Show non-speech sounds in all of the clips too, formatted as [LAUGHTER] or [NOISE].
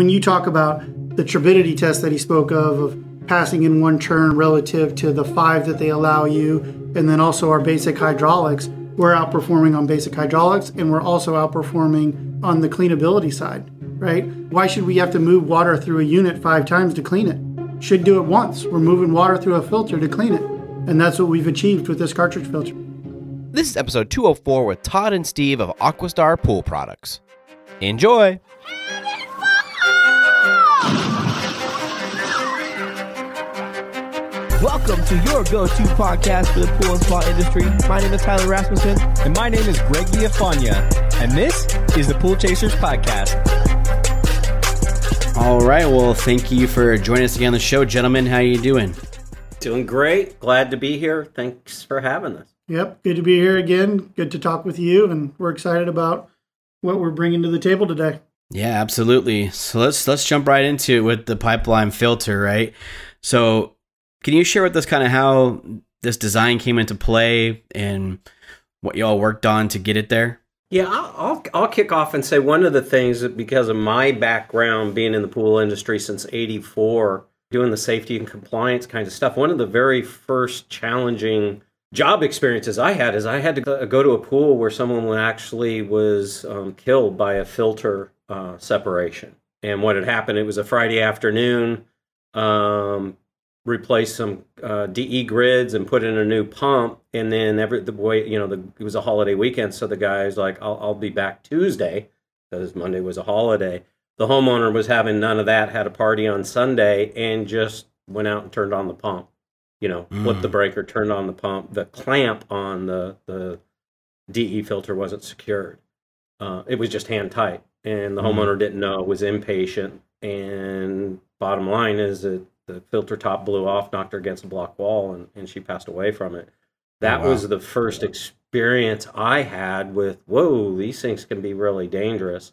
When you talk about the turbidity test that he spoke of, of passing in one turn relative to the five that they allow you, and then also our basic hydraulics, we're outperforming on basic hydraulics and we're also outperforming on the cleanability side, right? Why should we have to move water through a unit five times to clean it? Should do it once. We're moving water through a filter to clean it. And that's what we've achieved with this cartridge filter. This is episode 204 with Todd and Steve of Aquastar Pool Products. Enjoy! Welcome to your go-to podcast for the pool and spa industry. My name is Tyler Rasmussen. And my name is Greg Giafania. And this is the Pool Chasers Podcast. All right. Well, thank you for joining us again on the show, gentlemen. How are you doing? Doing great. Glad to be here. Thanks for having us. Yep. Good to be here again. Good to talk with you. And we're excited about what we're bringing to the table today. Yeah, absolutely. So let's let's jump right into it with the pipeline filter, right? So can you share with us kind of how this design came into play and what y'all worked on to get it there? Yeah, I'll, I'll, I'll kick off and say one of the things that because of my background being in the pool industry since '84, doing the safety and compliance kind of stuff. One of the very first challenging job experiences I had is I had to go to a pool where someone actually was um, killed by a filter uh, separation. And what had happened? It was a Friday afternoon. Um, replace some uh, DE grids and put in a new pump. And then every the boy, you know, the, it was a holiday weekend, so the guy's like, "I'll, I'll be back Tuesday," because Monday was a holiday. The homeowner was having none of that, had a party on Sunday, and just went out and turned on the pump. You know, mm. flipped the breaker, turned on the pump. The clamp on the the DE filter wasn't secured. Uh, it was just hand tight, and the mm. homeowner didn't know, was impatient. And bottom line is that the filter top blew off, knocked her against a block wall, and, and she passed away from it. That oh, wow. was the first experience I had with, whoa, these things can be really dangerous.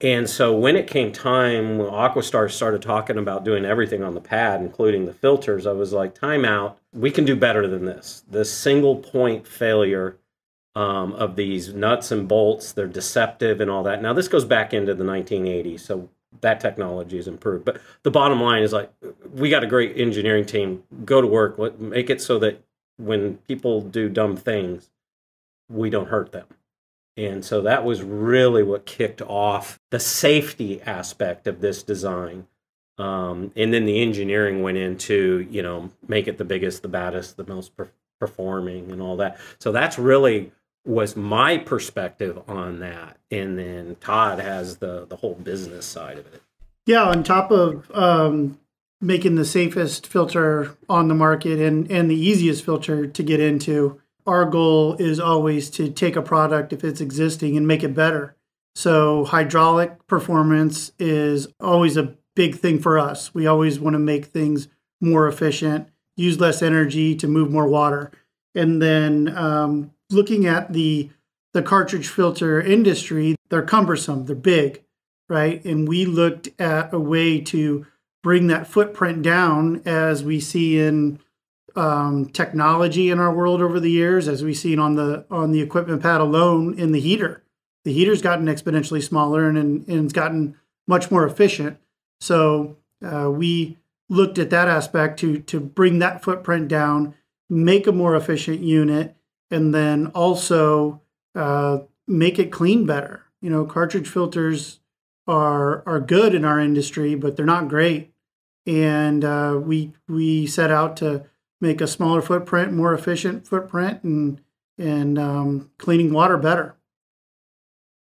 And so when it came time, when Aquastar started talking about doing everything on the pad, including the filters, I was like, time out. We can do better than this. The single point failure um, of these nuts and bolts, they're deceptive and all that. Now, this goes back into the 1980s. So that technology is improved. But the bottom line is like we got a great engineering team. Go to work. Make it so that when people do dumb things, we don't hurt them. And so that was really what kicked off the safety aspect of this design. Um, and then the engineering went into, you know, make it the biggest, the baddest, the most per- performing, and all that. So that's really was my perspective on that and then todd has the the whole business side of it. Yeah on top of um, making the safest filter on the market and and the easiest filter to get into our goal is always to take a product if it's existing and make it better. So hydraulic performance is always a big thing for us. We always want to make things more efficient use less energy to move more water. And then um, looking at the the cartridge filter industry, they're cumbersome, they're big, right? And we looked at a way to bring that footprint down as we see in um, technology in our world over the years, as we've seen on the on the equipment pad alone in the heater. The heater's gotten exponentially smaller and, and, and it's gotten much more efficient. So uh, we looked at that aspect to to bring that footprint down, make a more efficient unit, and then also uh, make it clean better. You know, cartridge filters are are good in our industry, but they're not great. And uh, we we set out to make a smaller footprint, more efficient footprint, and and um, cleaning water better.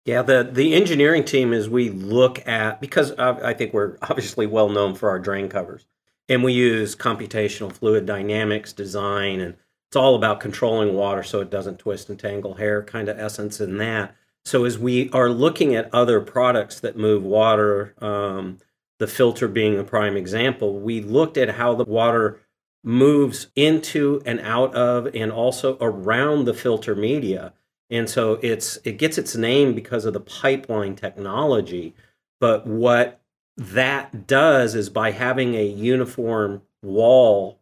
Yeah, the the engineering team as we look at because I think we're [LAUGHS] obviously well known for our drain covers, and we use computational fluid dynamics design and it's all about controlling water so it doesn't twist and tangle hair kind of essence in that. So as we are looking at other products that move water um, the filter being a prime example we looked at how the water moves into and out of and also around the filter media. And so it's it gets its name because of the pipeline technology but what that does is by having a uniform wall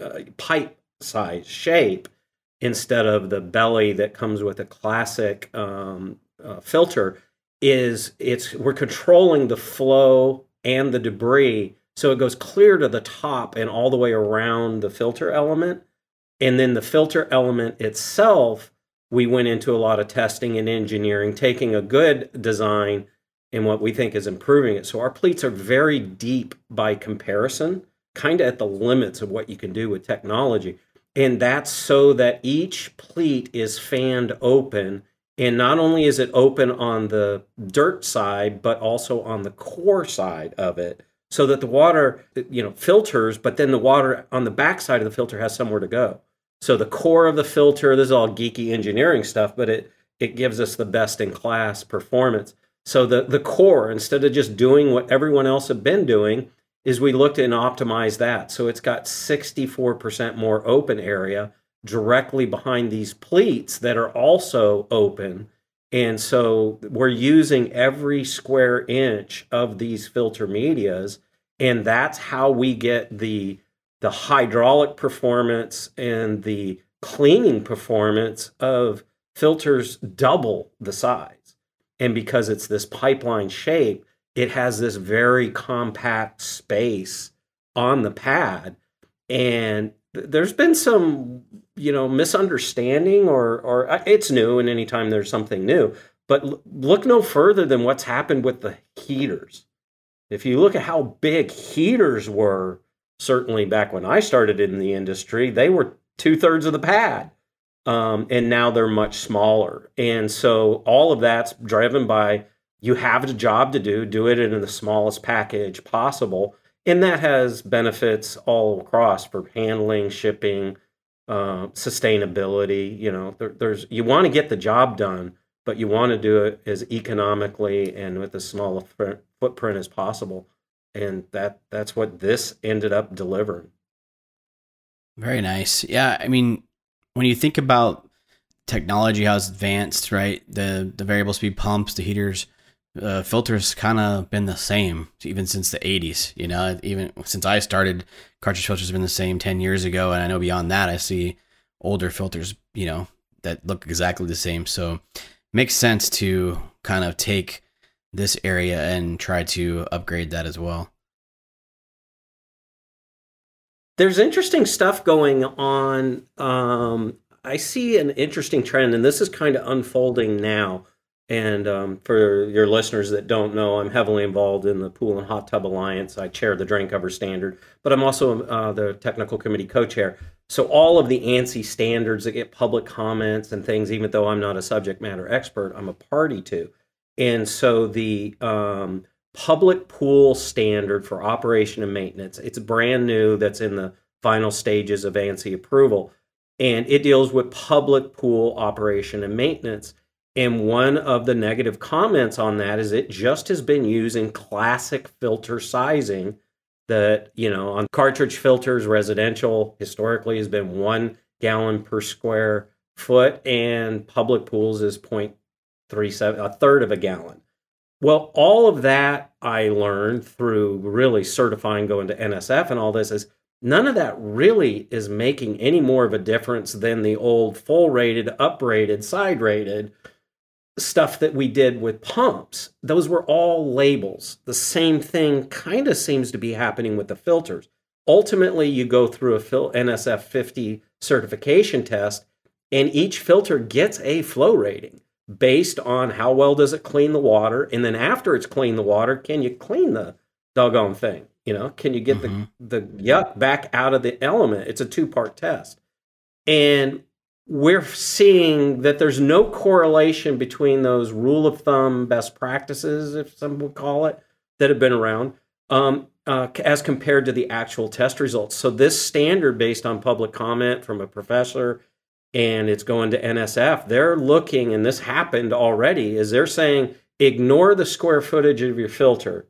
uh, pipe size shape instead of the belly that comes with a classic um, uh, filter is it's we're controlling the flow and the debris. So it goes clear to the top and all the way around the filter element. And then the filter element itself, we went into a lot of testing and engineering, taking a good design and what we think is improving it. So our pleats are very deep by comparison, kind of at the limits of what you can do with technology. And that's so that each pleat is fanned open. And not only is it open on the dirt side, but also on the core side of it so that the water, you know, filters, but then the water on the back side of the filter has somewhere to go. So the core of the filter, this is all geeky engineering stuff, but it it gives us the best in class performance. So the the core, instead of just doing what everyone else had been doing, is we looked and optimized that. So it's got 64% more open area directly behind these pleats that are also open. And so we're using every square inch of these filter medias, and that's how we get the the hydraulic performance and the cleaning performance of filters double the size. And because it's this pipeline shape, it has this very compact space on the pad. And there's been some, you know, misunderstanding or, or uh, it's new and anytime there's something new, but look no further than what's happened with the heaters. If you look at how big heaters were, certainly back when I started in the industry, they were two thirds of the pad. Um, and now they're much smaller. And so all of that's driven by you have a job to do, do it in the smallest package possible. And that has benefits all across for handling, shipping, uh, sustainability. You know, there, there's you want to get the job done, but you want to do it as economically and with as small a footprint as possible and that that's what this ended up delivering. Very nice. Yeah, I mean, when you think about technology, how it's advanced, right? The the variable speed pumps, the heaters, uh, filters, kind of been the same even since the '80s. You know, even since I started, cartridge filters have been the same 10 years ago, and I know beyond that, I see older filters, you know, that look exactly the same. So, makes sense to kind of take this area and try to upgrade that as well. There's interesting stuff going on. Um, I see an interesting trend, and this is kind of unfolding now. And um, for your listeners that don't know, I'm heavily involved in the Pool and Hot Tub Alliance. I chair the drain cover standard, but I'm also uh, the technical committee co-chair. So all of the ANSI standards that get public comments and things, even though I'm not a subject matter expert, I'm a party to. And so the um, public pool standard for operation and maintenance, it's brand new, that's in the final stages of ANSI approval. And it deals with public pool operation and maintenance. And one of the negative comments on that is it just has been using classic filter sizing that, you know, on cartridge filters, residential historically has been one gallon per square foot, and public pools is point three seven, a third of a gallon. Well, all of that I learned through really certifying, going to NSF and all this is none of that really is making any more of a difference than the old full rated, uprated, side rated stuff that we did with pumps. Those were all labels. The same thing kind of seems to be happening with the filters. Ultimately, you go through a NSF 50 certification test, and each filter gets a flow rating based on how well does it clean the water and then after it's cleaned the water can you clean the doggone thing you know can you get mm-hmm. the the yuck back out of the element it's a two part test and we're seeing that there's no correlation between those rule of thumb best practices if some would call it that have been around um, uh, as compared to the actual test results so this standard based on public comment from a professor and it's going to NSF, they're looking, and this happened already, is they're saying, ignore the square footage of your filter.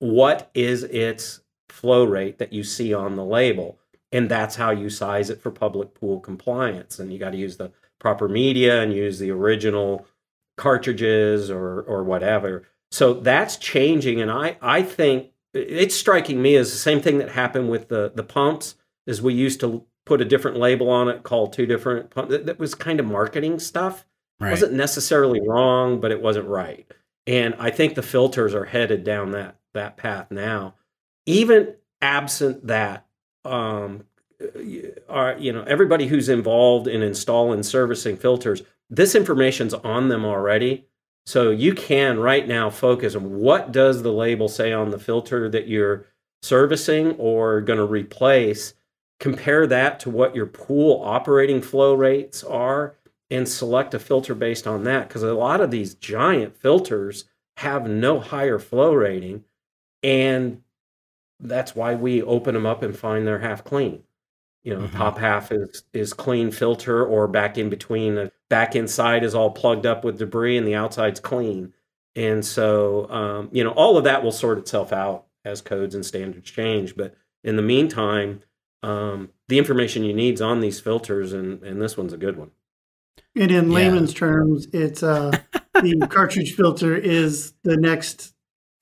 What is its flow rate that you see on the label? And that's how you size it for public pool compliance. And you got to use the proper media and use the original cartridges or or whatever. So that's changing, and I I think it's striking me as the same thing that happened with the the pumps. Is we used to put a different label on it called two different that was kind of marketing stuff right. wasn't necessarily wrong but it wasn't right and i think the filters are headed down that that path now. Even absent that, um, are you know everybody who's involved in installing servicing filters, this information's on them already. So you can right now focus on what does the label say on the filter that you're servicing or going to replace. Compare that to what your pool operating flow rates are and select a filter based on that because a lot of these giant filters have no higher flow rating and that's why we open them up and find they're half clean you know mm-hmm. top half is is clean filter or back in between the back inside is all plugged up with debris and the outside's clean and so um, you know all of that will sort itself out as codes and standards change but in the meantime um, the information you need is on these filters and and this one's a good one and in yeah. layman's terms, it's uh, the cartridge filter is the next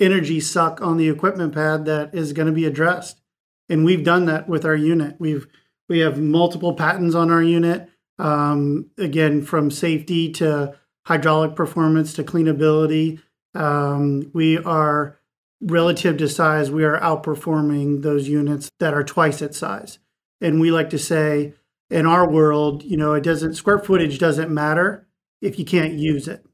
energy suck on the equipment pad that is going to be addressed. And we've done that with our unit. We've we have multiple patents on our unit. Um, again, from safety to hydraulic performance to cleanability. Um, we are relative to size, we are outperforming those units that are twice its size. And we like to say in our world, you know, it doesn't square footage doesn't matter if you can't use it.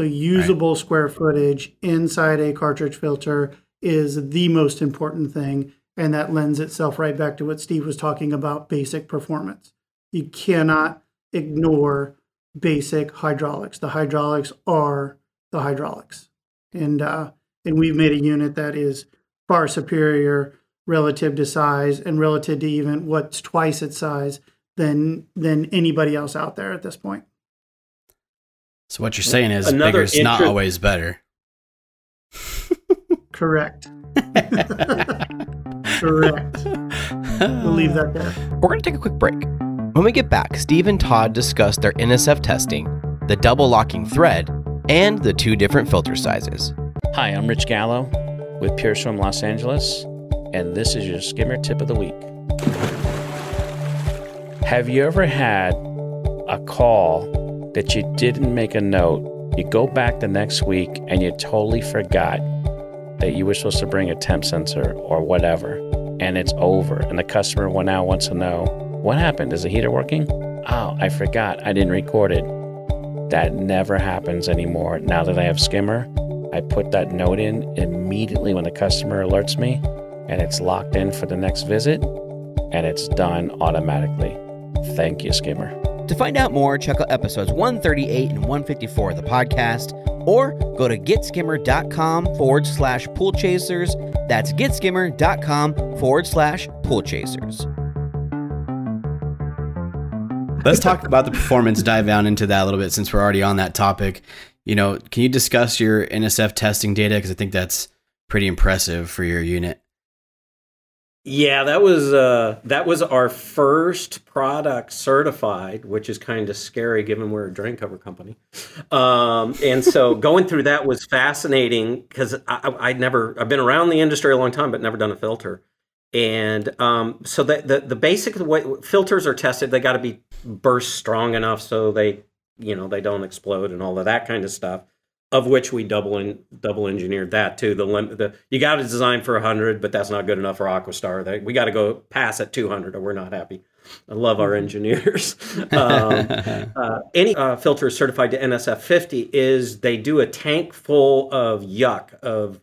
So usable right. square footage inside a cartridge filter is the most important thing. And that lends itself right back to what Steve was talking about basic performance. You cannot ignore basic hydraulics. The hydraulics are the hydraulics. And uh, and we've made a unit that is far superior relative to size and relative to even what's twice its size than than anybody else out there at this point. So what you're saying is Another bigger's not always better. Correct. Correct. We'll leave that there. We're going to take a quick break. When we get back, Steve and Todd discuss their NSF testing, the double locking thread, and the two different filter sizes. Hi, I'm Rich Gallo with PureSwim Los Angeles, and this is your skimmer tip of the week. Have you ever had a call that you didn't make a note? You go back the next week and you totally forgot that you were supposed to bring a temp sensor or whatever, and it's over. And the customer now wants to know what happened? Is the heater working? Oh, I forgot. I didn't record it. That never happens anymore. Now that I have Skimmer, I put that note in immediately when the customer alerts me, and it's locked in for the next visit, and it's done automatically. Thank you, Skimmer. To find out more, check out episodes 138 and 154 of the podcast, or go to getskimmer.com forward slash pool chasers. That's getskimmer.com forward slash pool chasers. Let's talk about the performance, dive down into that a little bit since we're already on that topic. You know, can you discuss your NSF testing data? Because I think that's pretty impressive for your unit. Yeah, that was uh, that was our first product certified, which is kind of scary given we're a drain cover company. Um, and so [LAUGHS] going through that was fascinating because I, I'd never I've been around the industry a long time, but never done a filter. And um, so the, the the basic way filters are tested, they got to be burst strong enough so they you know they don't explode and all of that kind of stuff of which we double in, double engineered that too. The limit, the you got to design for 100, but that's not good enough for Aquastar. They, we got to go pass at 200, or we're not happy. I love our engineers. [LAUGHS] um, uh, any uh, filter certified to NSF 50 is they do a tank full of yuck of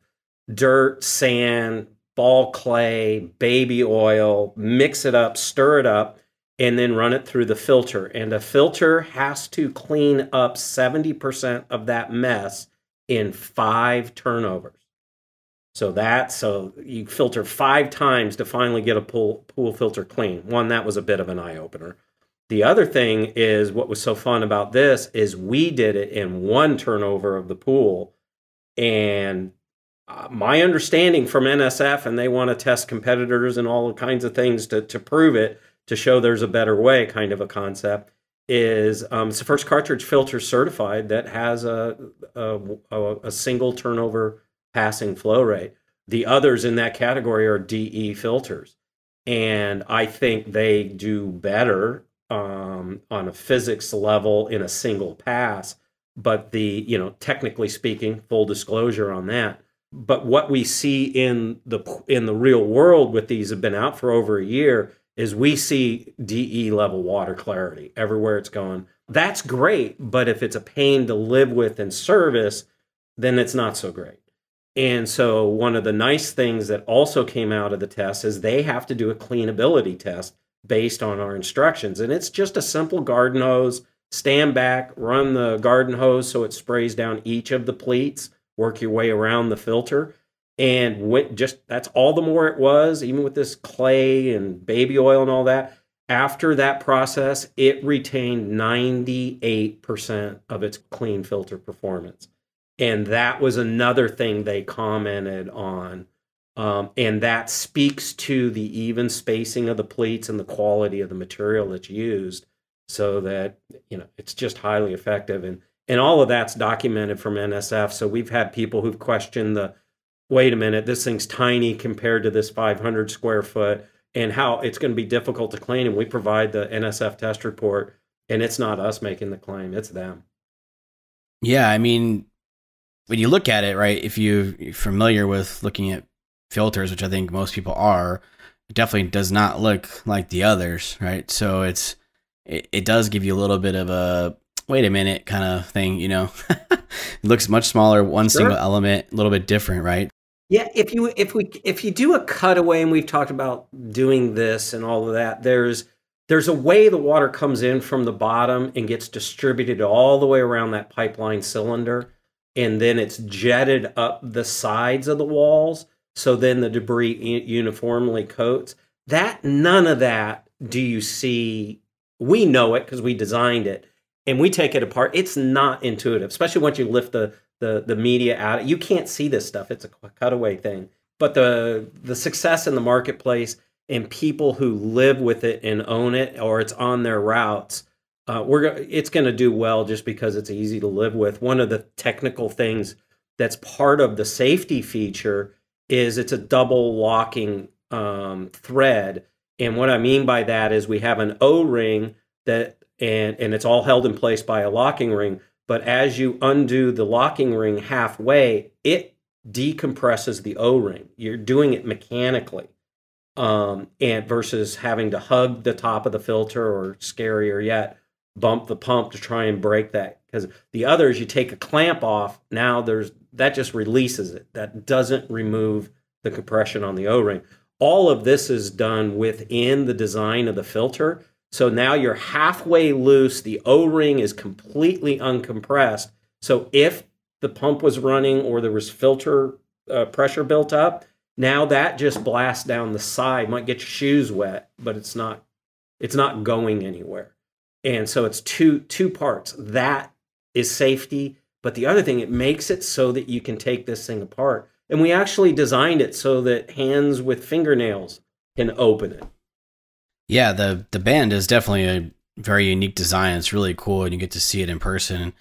dirt, sand, ball clay, baby oil, mix it up, stir it up, and then run it through the filter. And a filter has to clean up 70% of that mess in five turnovers. So that so you filter five times to finally get a pool pool filter clean. One that was a bit of an eye opener. The other thing is what was so fun about this is we did it in one turnover of the pool, and uh, my understanding from NSF, and they want to test competitors and all kinds of things to to prove it to show there's a better way kind of a concept is um, it's the first cartridge filter certified that has a, a, a, single turnover passing flow rate. The others in that category are DE filters. And I think they do better um, on a physics level in a single pass. But the, you know, technically speaking, full disclosure on that, but what we see in the in the real world with these have been out for over a year is we see DE level water clarity everywhere it's going. That's great, but if it's a pain to live with and service, then it's not so great. And so one of the nice things that also came out of the test is they have to do a cleanability test based on our instructions. And it's just a simple garden hose, stand back, run the garden hose so it sprays down each of the pleats, work your way around the filter. And went just that's all the more it was, even with this clay and baby oil and all that. After that process, it retained 98% of its clean filter performance. And that was another thing they commented on. Um, and that speaks to the even spacing of the pleats and the quality of the material that's used so that you know it's just highly effective and and all of that's documented from NSF so we've had people who've questioned the wait a minute this thing's tiny compared to this 500 square foot and how it's going to be difficult to clean and we provide the NSF test report and it's not us making the claim it's them yeah i mean when you look at it, right, if you're familiar with looking at filters, which I think most people are, it definitely does not look like the others, right? So it's it, it does give you a little bit of a wait a minute kind of thing, you know. [LAUGHS] it looks much smaller, one sure. single element, a little bit different, right? Yeah, if you if we if you do a cutaway and we've talked about doing this and all of that, there's there's a way the water comes in from the bottom and gets distributed all the way around that pipeline cylinder and then it's jetted up the sides of the walls so then the debris uniformly coats. That none of that do you see. We know it because we designed it and we take it apart. It's not intuitive especially once you lift the the, the media out you can't see this stuff it's a cutaway thing but the the success in the marketplace and people who live with it and own it or it's on their routes uh, we're it's going to do well just because it's easy to live with. One of the technical things that's part of the safety feature is it's a double locking um, thread, and what I mean by that is we have an O ring that and and it's all held in place by a locking ring. But as you undo the locking ring halfway, it decompresses the O ring. You're doing it mechanically. Um, and versus having to hug the top of the filter or scarier yet, bump the pump to try and break that because the other is you take a clamp off now there's that just releases it that doesn't remove the compression on the o-ring all of this is done within the design of the filter so now you're halfway loose the o-ring is completely uncompressed so if the pump was running or there was filter uh, pressure built up now that just blasts down the side might get your shoes wet but it's not it's not going anywhere and so it's two two parts. That is safety, but the other thing it makes it so that you can take this thing apart. And we actually designed it so that hands with fingernails can open it. Yeah, the the band is definitely a very unique design. It's really cool and you get to see it in person.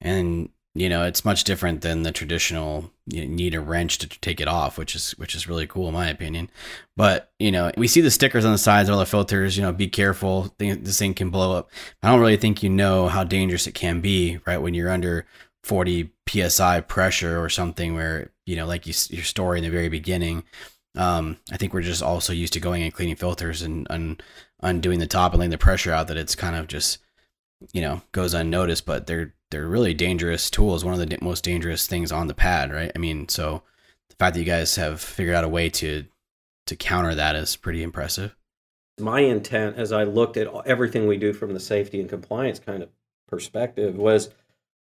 And you know it's much different than the traditional you need a wrench to take it off which is which is really cool in my opinion. But you know we see the stickers on the sides of all the filters you know be careful. This thing can blow up. I don't really think you know how dangerous it can be right when you're under 40 psi pressure or something where you know like you, your story in the very beginning um, i think we're just also used to going and cleaning filters and, and undoing the top and letting the pressure out that it's kind of just you know goes unnoticed but they're they're really dangerous tools. One of the most dangerous things on the pad, right? I mean, so the fact that you guys have figured out a way to to counter that is pretty impressive. My intent, as I looked at everything we do from the safety and compliance kind of perspective, was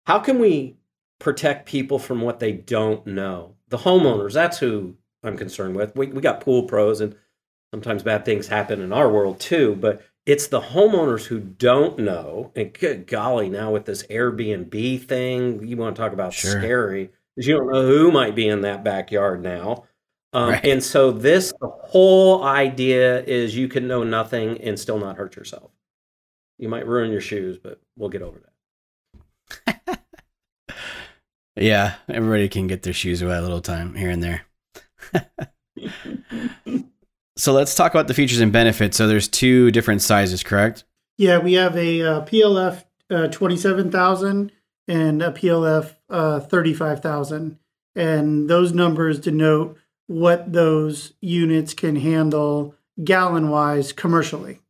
how can we protect people from what they don't know? The homeowners, that's who I'm concerned with. We, we got pool pros, and sometimes bad things happen in our world too, but it's the homeowners who don't know. And good golly, now with this Airbnb thing, you want to talk about sure. scary because you don't know who might be in that backyard now. Um, right. And so this the whole idea is you can know nothing and still not hurt yourself. You might ruin your shoes, but we'll get over that. [LAUGHS] yeah, everybody can get their shoes wet a little time here and there. [LAUGHS] So let's talk about the features and benefits. So there's two different sizes, correct? Yeah, we have a uh, PLF uh, 27,000 and a PLF uh, 35,000. And those numbers denote what those units can handle gallon wise commercially.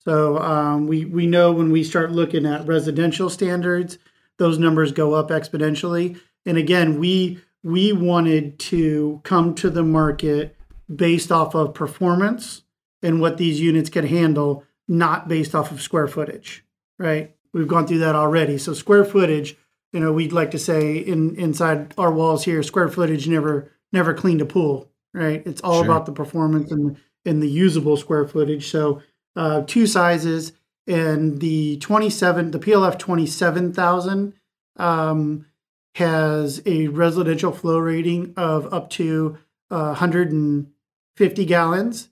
So um, we, we know when we start looking at residential standards, those numbers go up exponentially. And again, we we wanted to come to the market based off of performance and what these units can handle, not based off of square footage, right? We've gone through that already. So square footage, you know, we'd like to say in inside our walls here, square footage never never cleaned a pool, right? It's all sure. about the performance and and the usable square footage. So uh, two sizes and the 27 the PLF 27000 um, has a residential flow rating of up to uh, 150 gallons.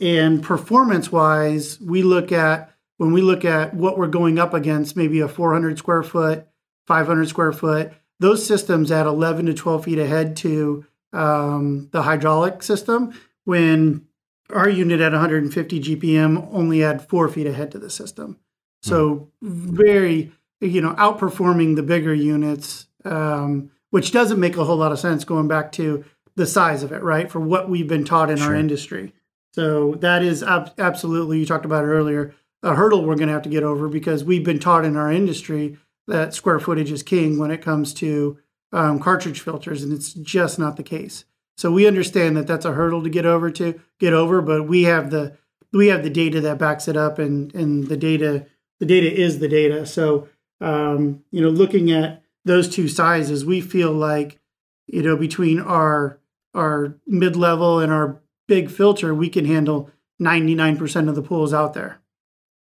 And performance wise, we look at when we look at what we're going up against, maybe a 400 square foot, 500 square foot, those systems add 11 to 12 feet ahead to um, the hydraulic system. When our unit at 150 GPM only had four feet ahead to the system. So very, you know, outperforming the bigger units um, which doesn't make a whole lot of sense going back to the size of it, right? For what we've been taught in sure. our industry. So that is ab- absolutely, you talked about it earlier, a hurdle we're going to have to get over because we've been taught in our industry that square footage is king when it comes to um, cartridge filters, and it's just not the case. So we understand that that's a hurdle to get over to get over, but we have the we have the data that backs it up, and and the data the data is the data. So um, you know, looking at those two sizes, we feel like, you know, between our our mid level and our big filter, we can handle 99% of the pools out there.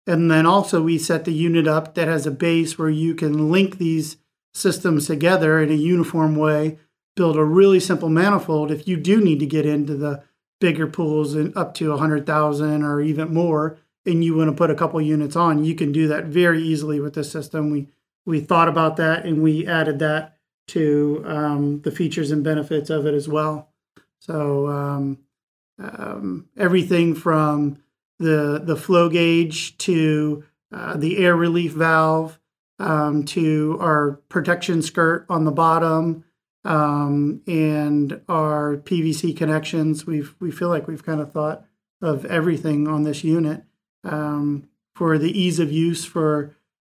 And then also we set the unit up that has a base where you can link these systems together in a uniform way, build a really simple manifold. If you do need to get into the bigger pools and up to 100,000 or even more, and you want to put a couple units on, you can do that very easily with this system. We we thought about that and we added that to um, the features and benefits of it as well. So um, um, everything from the the flow gauge to uh, the air relief valve um, to our protection skirt on the bottom um, and our PVC connections. We've we feel like we've kind of thought of everything on this unit um, for the ease of use for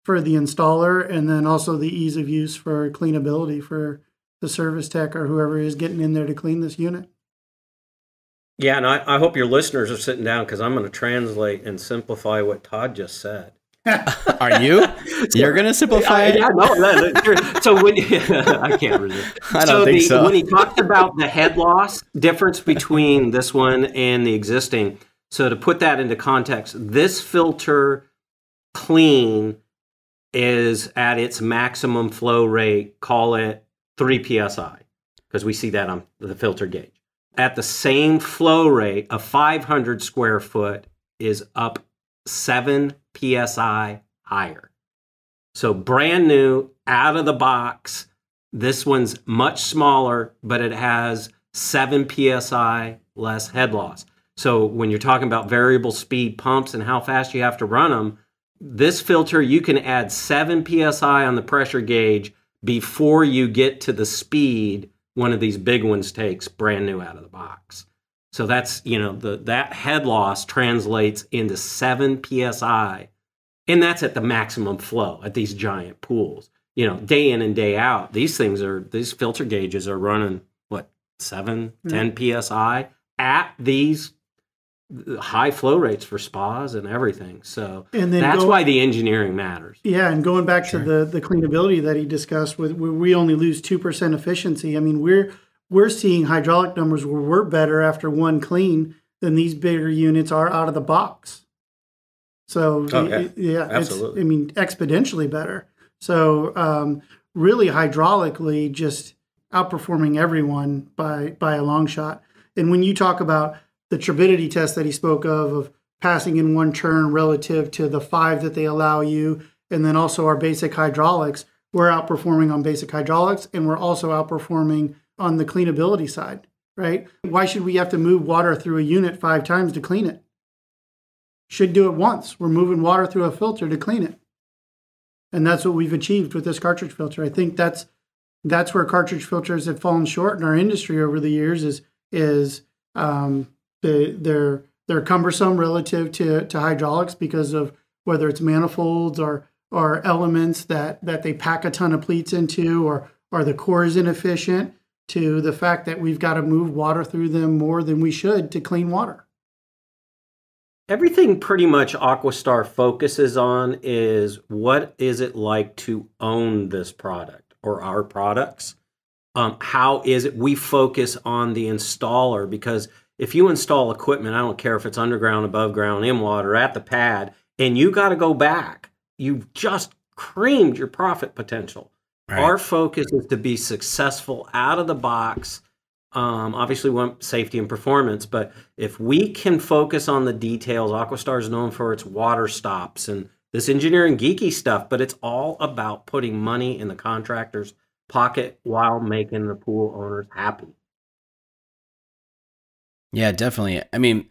for the installer and then also the ease of use for cleanability for the service tech or whoever is getting in there to clean this unit. Yeah, and I, I hope your listeners are sitting down because I'm going to translate and simplify what Todd just said. [LAUGHS] Are you? You're going to simplify it? Yeah, no, no, so when [LAUGHS] I can't resist. [LAUGHS] I don't so think the, so. When he talked about the head loss difference between this one and the existing, so to put that into context, this filter clean is at its maximum flow rate, call it 3 psi, because we see that on the filter gauge. At the same flow rate, a 500 square foot is up 7 psi higher. So, brand new, out of the box. This one's much smaller, but it has 7 psi less head loss. So, when you're talking about variable speed pumps and how fast you have to run them, this filter, you can add 7 psi on the pressure gauge before you get to the speed one of these big ones takes brand new out of the box. So that's, you know, the that head loss translates into 7 psi and that's at the maximum flow at these giant pools. You know, day in and day out, these things are these filter gauges are running what, 7, mm -hmm. 10 psi at these high flow rates for spas and everything. So and then that's why the engineering matters. Yeah, and going back sure. to the the cleanability that he discussed, with we only lose two percent efficiency. I mean, we're we're seeing hydraulic numbers where we're better after one clean than these bigger units are out of the box. So oh, yeah, yeah absolutely. I mean, exponentially better. So um, really, hydraulically, just outperforming everyone by by a long shot. And when you talk about the turbidity test that he spoke of, of passing in one turn relative to the five that they allow you, and then also our basic hydraulics, we're outperforming on basic hydraulics and we're also outperforming on the cleanability side, right? Why should we have to move water through a unit five times to clean it? Should do it once. We're moving water through a filter to clean it. And that's what we've achieved with this cartridge filter. I think that's that's where cartridge filters have fallen short in our industry over the years. Is is um, they, they're they're cumbersome relative to to hydraulics because of whether it's manifolds or or elements that that they pack a ton of pleats into, or or the core is inefficient. To the fact that we've got to move water through them more than we should to clean water everything pretty much Aquastar focuses on is what is it like to own this product or our products? Um, how is it? We focus on the installer because if you install equipment, I don't care if it's underground, above ground, in water, at the pad, and you got to go back, you've just creamed your profit potential. Right. Our focus is to be successful out of the box um, obviously, we want safety and performance, but if we can focus on the details, Aquastar is known for its water stops and this engineering geeky stuff, but it's all about putting money in the contractor's pocket while making the pool owners happy. Yeah, definitely. I mean,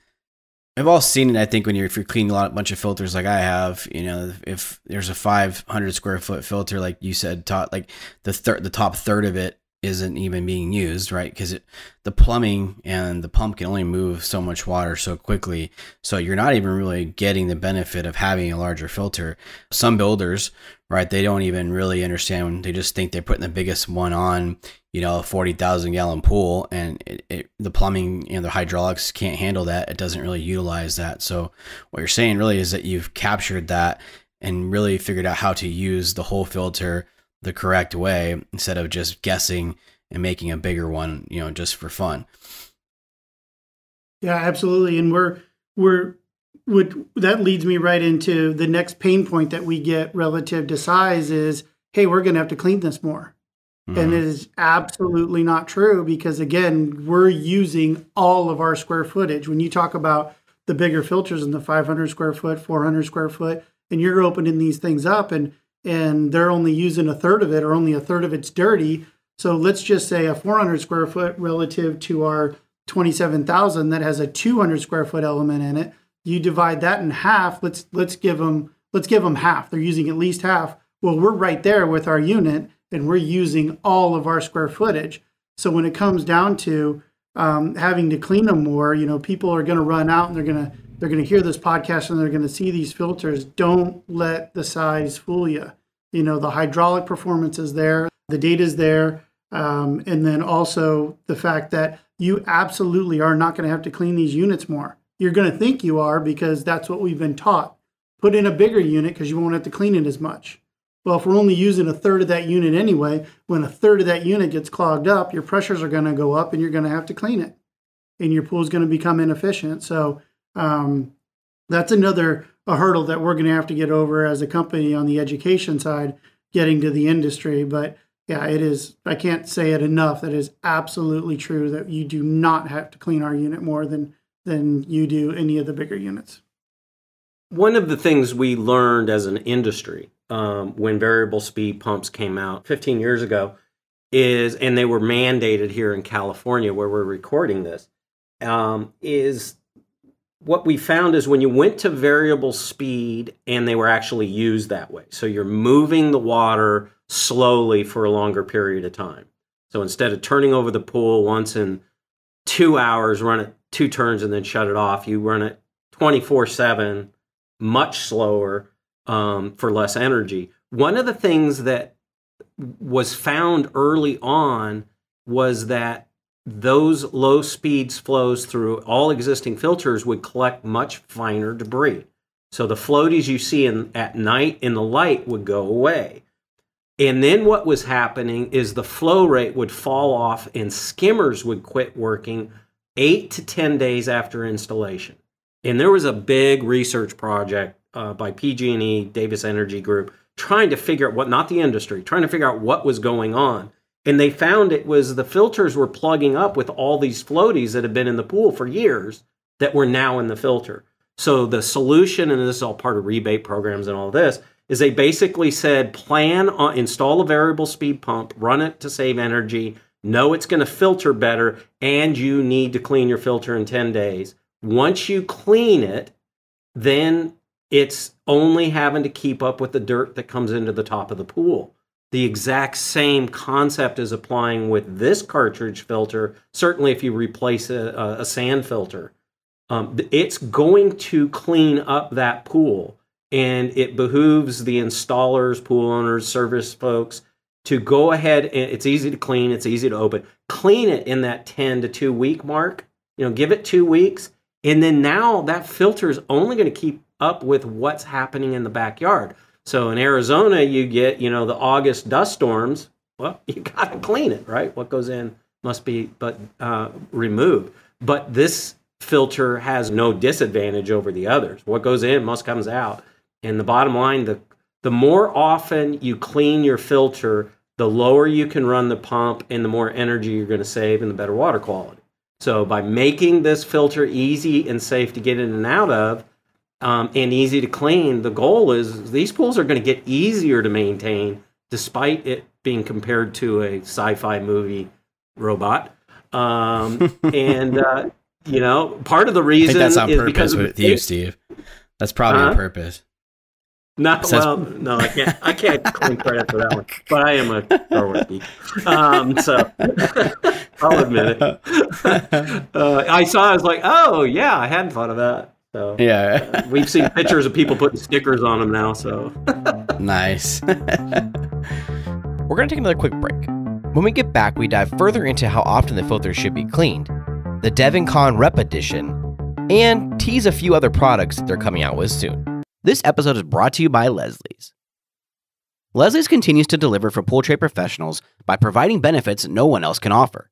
I've all seen it. I think when you're if you're cleaning a lot, a bunch of filters like I have, you know, if there's a 500 square foot filter, like you said, Todd like the third, the top third of it isn't even being used, right? Because the plumbing and the pump can only move so much water so quickly. So you're not even really getting the benefit of having a larger filter. Some builders, right, they don't even really understand. They just think they're putting the biggest one on, you know, a 40,000 gallon pool and it, it, the plumbing and the hydraulics can't handle that. It doesn't really utilize that. So what you're saying really is that you've captured that and really figured out how to use the whole filter the correct way instead of just guessing and making a bigger one, you know, just for fun. Yeah, absolutely. And we're we're would that leads me right into the next pain point that we get relative to size is, hey, we're going to have to clean this more. Mm-hmm. And it is absolutely not true because again, we're using all of our square footage. When you talk about the bigger filters in the 500 square foot, 400 square foot, and you're opening these things up and and they're only using a third of it or only a third of it's dirty. So let's just say a 400 square foot relative to our 27,000 that has a 200 square foot element in it. You divide that in half. Let's let's give them let's give them half. They're using at least half. Well, we're right there with our unit, and we're using all of our square footage. So when it comes down to um, having to clean them more, you know, people are going to run out and they're going to they're going to hear this podcast and they're going to see these filters. Don't let the size fool you. You know, the hydraulic performance is there, the data is there. Um, and then also the fact that you absolutely are not going to have to clean these units more. You're going to think you are because that's what we've been taught. Put in a bigger unit because you won't have to clean it as much. Well, if we're only using a third of that unit anyway, when a third of that unit gets clogged up, your pressures are going to go up and you're going to have to clean it. And your pool is going to become inefficient. So um, that's another a hurdle that we're going to have to get over as a company on the education side, getting to the industry. But yeah, it is. I can't say it enough. That is absolutely true. That you do not have to clean our unit more than than you do any of the bigger units. One of the things we learned as an industry um, when variable speed pumps came out 15 years ago is, and they were mandated here in California where we're recording this, um, is what we found is when you went to variable speed and they were actually used that way. So you're moving the water slowly for a longer period of time. So instead of turning over the pool once in two hours, run it two turns and then shut it off, you run it 24 7, much slower um, for less energy. One of the things that was found early on was that those low speeds flows through all existing filters would collect much finer debris. So the floaties you see in, at night in the light would go away. And then what was happening is the flow rate would fall off and skimmers would quit working eight to 10 days after installation. And there was a big research project uh, by PG&E, Davis Energy Group, trying to figure out what, not the industry, trying to figure out what was going on. And they found it was the filters were plugging up with all these floaties that had been in the pool for years that were now in the filter. So the solution, and this is all part of rebate programs and all this, is they basically said plan on install a variable speed pump, run it to save energy, know it's going to filter better, and you need to clean your filter in 10 days. Once you clean it, then it's only having to keep up with the dirt that comes into the top of the pool. the exact same concept is applying with this cartridge filter. Certainly, if you replace a, a sand filter, um, it's going to clean up that pool. And it behooves the installers, pool owners, service folks to go ahead and it's easy to clean, it's easy to open. Clean it in that 10 to 2 week mark. You know, give it 2 weeks and then now that filter is only going to keep up with what's happening in the backyard. So in Arizona, you get, you know, the August dust storms. Well, [LAUGHS] you got to clean it, right? What goes in must be but uh, removed. But this filter has no disadvantage over the others. What goes in must comes out. And the bottom line, the the more often you clean your filter, the lower you can run the pump and the more energy you're going to save and the better water quality. So by making this filter easy and safe to get in and out of, um, and easy to clean, the goal is these pools are going to get easier to maintain, despite it being compared to a sci-fi movie robot. Um, [LAUGHS] and uh, you know, part of the reason I think that's on is purpose because of with you, Steve. That's probably on Huh? purpose. Not Says- well, no, I can't. I can't claim credit for that one, but I am a Star Wars geek, um, so [LAUGHS] I'll admit it. [LAUGHS] Uh, I saw. I was like, oh yeah, I hadn't thought of that. So Yeah. Uh, we've seen pictures of people putting stickers on them now. So [LAUGHS] nice. [LAUGHS] We're going to take another quick break. When we get back, we dive further into how often the filters should be cleaned, the Devon Con Rep Edition, and tease a few other products that they're coming out with soon. This episode is brought to you by Leslie's. Leslie's continues to deliver for pool trade professionals by providing benefits no one else can offer.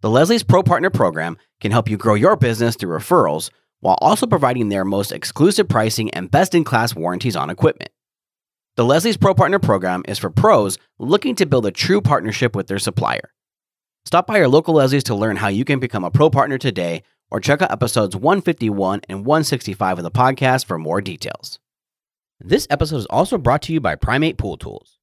The Leslie's Pro Partner Program can help you grow your business through referrals while also providing their most exclusive pricing and best in class warranties on equipment. The Leslie's Pro Partner Program is for pros looking to build a true partnership with their supplier. Stop by your local Leslie's to learn how you can become a pro partner today or check out episodes 151 and 165 of the podcast for more details. This episode is also brought to you by Primate Pool Tools.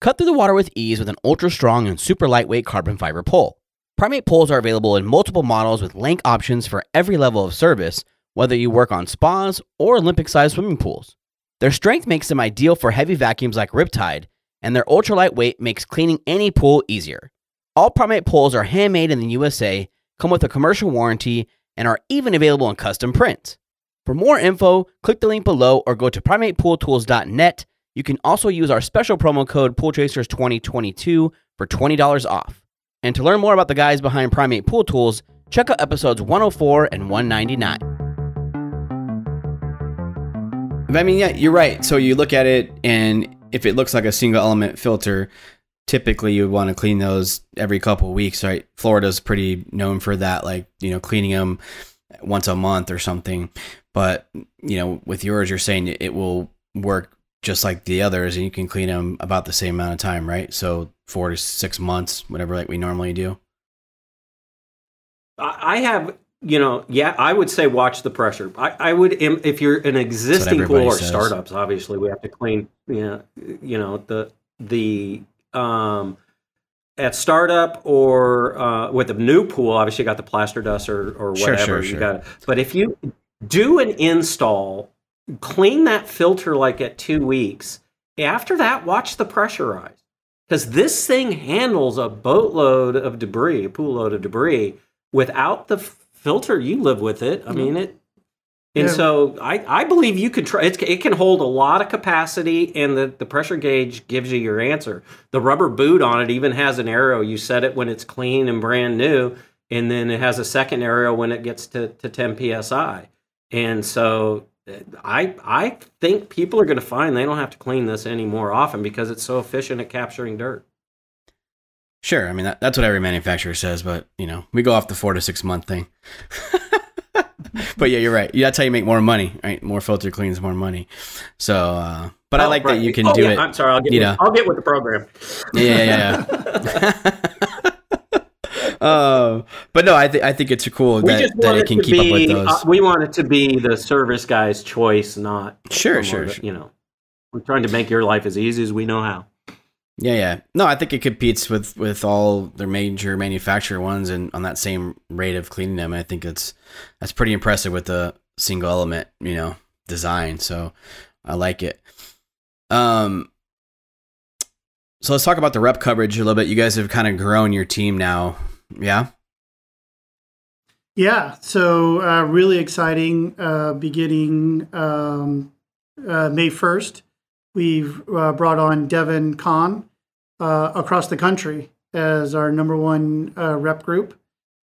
Cut through the water with ease with an ultra strong and super lightweight carbon fiber pole. Primate poles are available in multiple models with length options for every level of service, whether you work on spas or Olympic sized swimming pools. Their strength makes them ideal for heavy vacuums like Riptide, and their ultra lightweight makes cleaning any pool easier. All Primate poles are handmade in the USA, come with a commercial warranty, and are even available in custom prints. For more info, click the link below or go to primatepooltools.net. You can also use our special promo code PoolChasers2022 for $20 off. And to learn more about the guys behind Primate Pool Tools, check out episodes 104 and 199. I mean, yeah, you're right. So you look at it, and if it looks like a single element filter, typically you would want to clean those every couple weeks, right? Florida's pretty known for that, like you know, cleaning them once a month or something. But you know, with yours, you're saying it will work just like the others, and you can clean them about the same amount of time, right? So four to six months, whatever, like we normally do. I have, you know, yeah, I would say watch the pressure. I, I would, if you're an existing pool or says. startups, obviously we have to clean, yeah, you know, the, the, um, at startup or uh, with a new pool, obviously you got the plaster dust or, or Sure, whatever. sure, you sure. got it. But if you do an install, clean that filter like at two weeks. After that, watch the pressure rise because this thing handles a boatload of debris, a pool load of debris. Without the filter, you live with it. I mean it. And Yeah. so I, I believe you can try. It's, it can hold a lot of capacity, and the, the pressure gauge gives you your answer. The rubber boot on it even has an arrow. You set it when it's clean and brand new, and then it has a second arrow when it gets to, to 10 psi. And so I I think people are going to find they don't have to clean this any more often because it's so efficient at capturing dirt. Sure, I mean that, that's what every manufacturer says, but you know we go off the four to six month thing. [LAUGHS] but yeah, you're right. That's how you make more money, right? More filter cleans, more money. So, uh, but I Oh, like right. that you can Oh, do yeah, it. I'm sorry. I'll get you with, know. I'll get with the program. Yeah, yeah, yeah. [LAUGHS] [LAUGHS] uh, but no, I think I think it's cool We that, that it it can to keep up with be. those. Uh, we want it to be the service guy's choice, not sure, sure, sure. You know, we're trying to make your life as easy as we know how. Yeah, yeah. No, I think it competes with with all their major manufacturer ones and on that same rate of cleaning them. I think it's that's pretty impressive with the single element, you know, design. So I like it. Um So let's talk about the rep coverage a little bit. You guys have kind of grown your team now. Yeah. Yeah. So uh, really exciting. Uh, beginning um, uh, May first, we've uh, brought on Devin Kahn uh, across the country as our number one uh, rep group.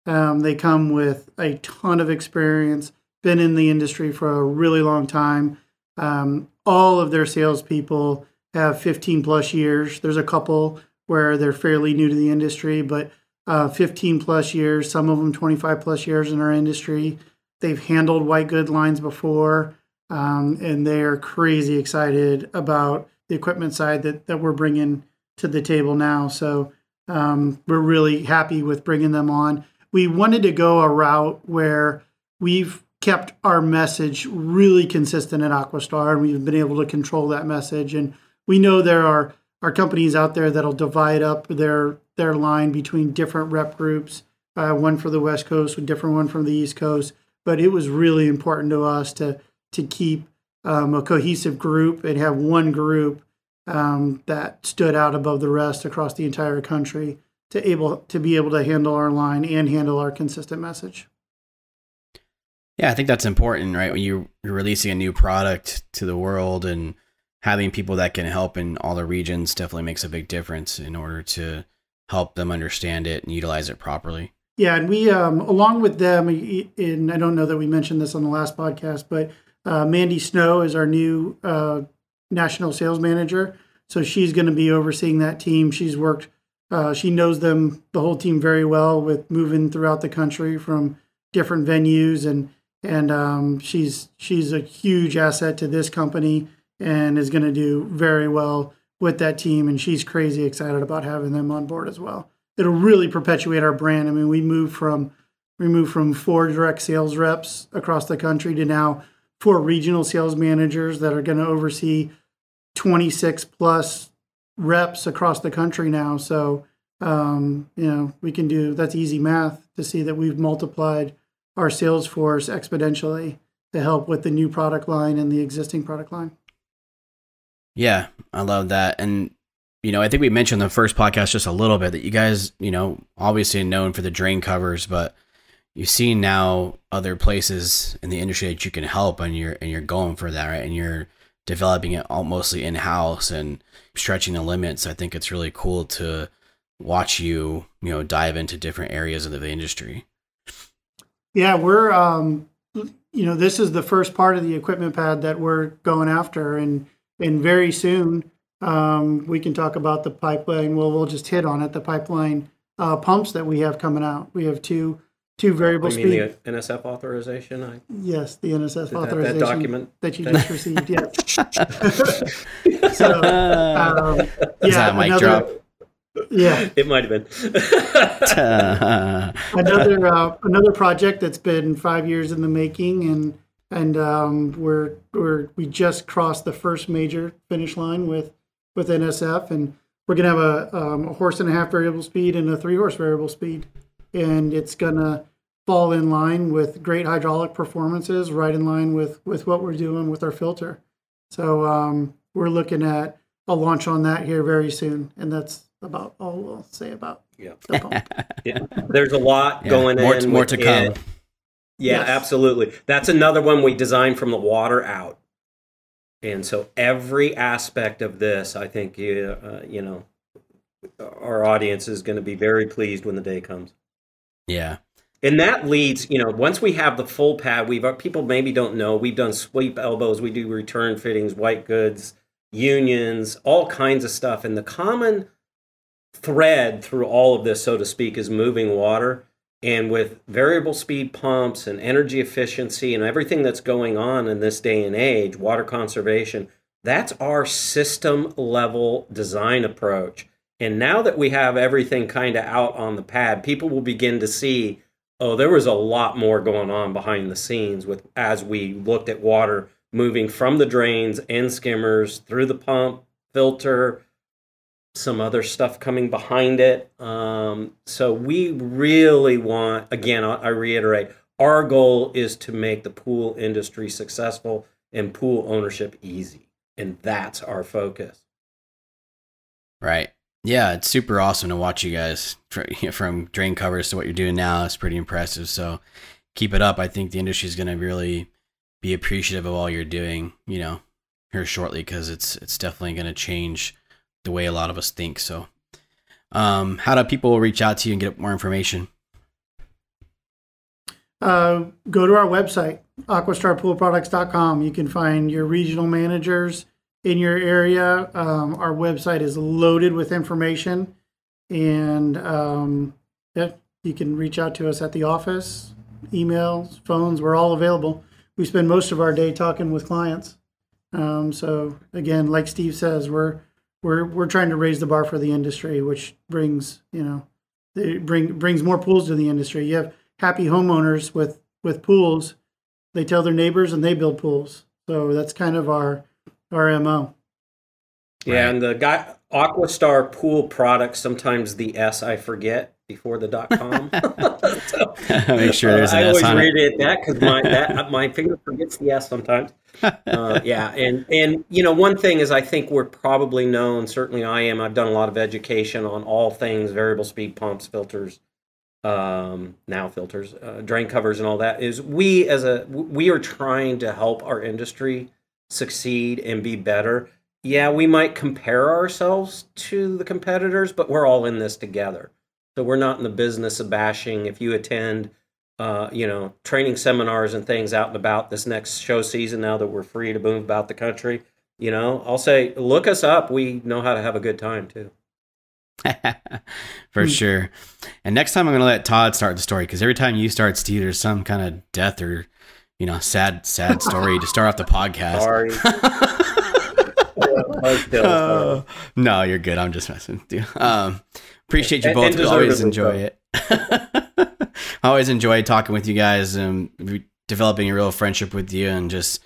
Um, they come with a ton of experience, been in the industry for a really long time. Um, all of their salespeople have 15 plus years. There's a couple where they're fairly new to the industry, but uh, 15 plus years, some of them 25 plus years in our industry. They've handled white good lines before, um, and they are crazy excited about the equipment side that, that we're bringing to the table now. So um, we're really happy with bringing them on. We wanted to go a route where we've kept our message really consistent at Aquastar, and we've been able to control that message. And we know there are are companies out there that'll divide up their their line between different rep groups, uh, one for the West Coast, a different one from the East Coast. But it was really important to us to to keep um, a cohesive group and have one group um, that stood out above the rest across the entire country to able to be able to handle our line and handle our consistent message. Yeah, I think that's important, right? When you, you're releasing a new product to the world and having people that can help in all the regions definitely makes a big difference in order to help them understand it and utilize it properly. Yeah, and we, um, along with them, and I don't know that we mentioned this on the last podcast, but uh, Mandy Snow is our new uh, national sales manager. So she's going to be overseeing that team. She's worked, uh, she knows them, the whole team very well with moving throughout the country from different venues. And, and um, she's, she's a huge asset to this company and is going to do very well with that team. And she's crazy excited about having them on board as well. It'll really perpetuate our brand. I mean, we moved from we moved from four direct sales reps across the country to now four regional sales managers that are going to oversee 26 plus reps across the country now. So, um, you know, we can do that's easy math to see that we've multiplied our sales force exponentially to help with the new product line and the existing product line. Yeah, I love that. And, you know, I think we mentioned the first podcast just a little bit that you guys, you know, obviously known for the drain covers, but you've seen now other places in the industry that you can help and you're and you're going for that, right? And you're developing it all mostly in house and stretching the limits. I think it's really cool to watch you, you know, dive into different areas of the industry. Yeah, we're um you know, this is the first part of the equipment pad that we're going after and and very soon um, we can talk about the pipeline. Well, we'll just hit on it. The pipeline uh, pumps that we have coming out. We have two two variable You mean speed. the NSF authorization? I, yes, the NSF that authorization document that you just received. Yes. [LAUGHS] so um, yeah, Is that a mic another, drop? Yeah, it might have been. [LAUGHS] another uh, another project that's been five years in the making, and and um, we're we're we just crossed the first major finish line with with NSF, and we're gonna have a, um, a horse and a half variable speed and a three horse variable speed, and it's gonna fall in line with great hydraulic performances, right in line with with what we're doing with our filter. So um, we're looking at a launch on that here very soon, and that's about all we'll say about Yeah. the pump. [LAUGHS] yeah. There's a lot Yeah, going more, in. more with to it. come. Yeah, Yes. absolutely. That's another one we designed from the water out. And so every aspect of this, I think, you, uh, you know, our audience is going to be very pleased when the day comes. Yeah. And that leads, you know, once we have the full pad, we've uh, people maybe don't know we've done sweep elbows, we do return fittings, white goods, unions, all kinds of stuff. And the common thread through all of this, so to speak, is moving water. And with variable speed pumps and energy efficiency and everything that's going on in this day and age, water conservation, that's our system level design approach. And now that we have everything kind of out on the pad, people will begin to see, oh, there was a lot more going on behind the scenes with as we looked at water moving from the drains and skimmers through the pump, filter, some other stuff coming behind it. Um, so we really want, again, I I reiterate, our goal is to make the pool industry successful and pool ownership easy. And that's our focus. Right. Yeah, it's super awesome to watch you guys [LAUGHS] from drain covers to what you're doing now. It's pretty impressive. So keep it up. I think the industry is going to really be appreciative of all you're doing, you know, here shortly because it's it's definitely going to change the way a lot of us think. So, um, how do people reach out to you and get more information? Uh, go to our website, aquastarpoolproducts.com. You can find your regional managers in your area. Um, our website is loaded with information, and um, yeah, you can reach out to us at the office, emails, phones. We're all available. We spend most of our day talking with clients. Um, so again, like Steve says, we're we're we're trying to raise the bar for the industry, which brings you know, it bring brings more pools to the industry. You have happy homeowners with with pools. They tell their neighbors and they build pools. So that's kind of our our mo. Yeah, right. and the guy Aquastar Pool Products. Sometimes the S I forget before the dot com. so, [LAUGHS] [LAUGHS] Make sure there's uh, an I S always read it that because my that, my finger forgets the S sometimes. [LAUGHS] Uh, yeah, and and you know one thing is I think we're probably known. Certainly, I am. I've done a lot of education on all things variable speed pumps, filters, um, now filters, uh, drain covers, and all that. Is we as a we are trying to help our industry succeed and be better. Yeah, we might compare ourselves to the competitors, but we're all in this together. So we're not in the business of bashing. If you attend, uh, you know, training seminars and things out and about this next show season, now that we're free to move about the country, you know, I'll say, look us up. We know how to have a good time too. [LAUGHS] For sure. And next time I'm going to let Todd start the story because every time you start, Steve, there's some kind of death or you know, sad, sad story to start off the podcast. Sorry. [LAUGHS] uh, [LAUGHS] no, you're good. I'm just messing with you. Um, appreciate you both. always enjoy it. [LAUGHS] I always enjoy talking with you guys and developing a real friendship with you, and just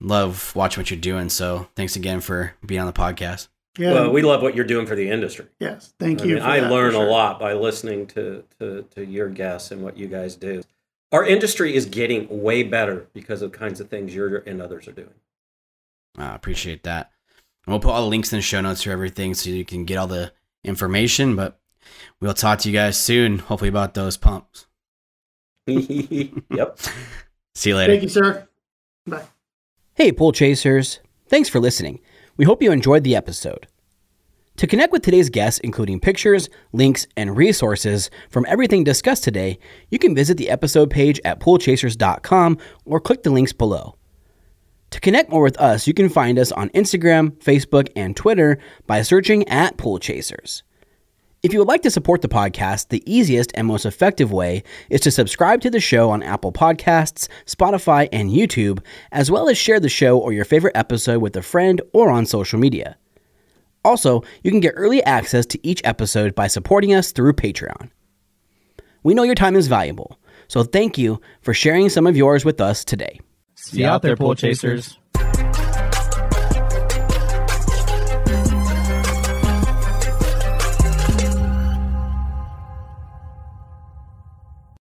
love watching what you're doing. So, thanks again for being on the podcast. Yeah. Well, we love what you're doing for the industry. Yes, thank you. I, mean, I learn sure. a lot by listening to, to to your guests and what you guys do our industry is getting way better because of kinds of things you're and others are doing. I appreciate that. And we'll put all the links in the show notes for everything so you can get all the information. But we'll talk to you guys soon, hopefully about those pumps. yep. [LAUGHS] See you later. Thank you, sir. Bye. Hey, pool chasers. Thanks for listening. We hope you enjoyed the episode. To connect with today's guests, including pictures, links, and resources from everything discussed today, you can visit the episode page at poolchasers.com or click the links below. To connect more with us, you can find us on Instagram, Facebook, and Twitter by searching at Pool Chasers. If you would like to support the podcast, the easiest and most effective way is to subscribe to the show on Apple Podcasts, Spotify, and YouTube, as well as share the show or your favorite episode with a friend or on social media. Also, you can get early access to each episode by supporting us through Patreon. We know your time is valuable, so thank you for sharing some of yours with us today. See you out there, pool chasers.